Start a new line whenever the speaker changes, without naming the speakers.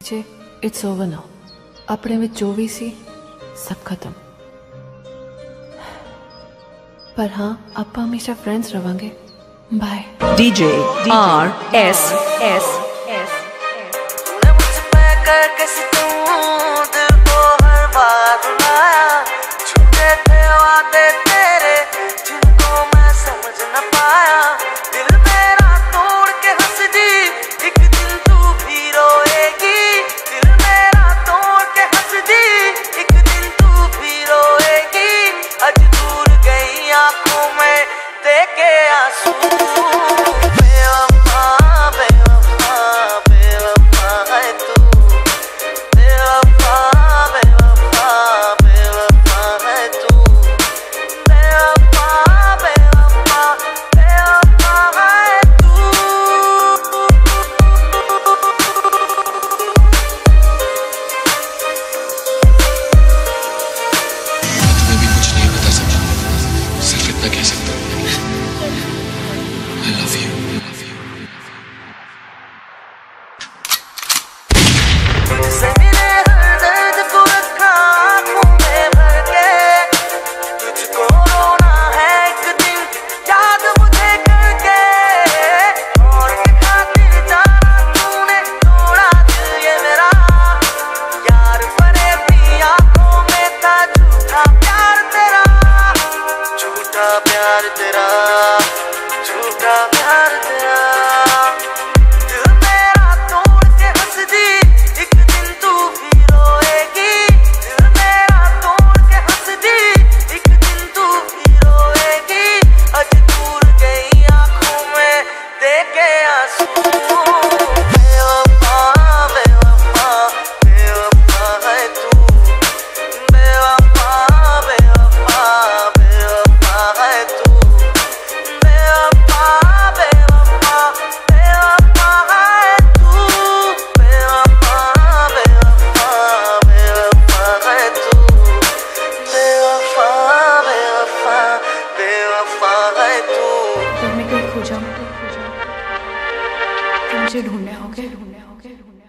It's over now अपने में जो भी सी सब खत्म पर हाँ आप हमेशा फ्रेंड्स रहेंगे by
DJ R S S S, S, S, S,
S, S, S,
न कह सकता
gotta
खो जाऊँ तुझे ढूँढने होगे। ढूँढने होगे ढूँढने